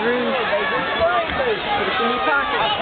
groove. Put it in your pocket.